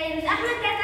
Thầy rất là kết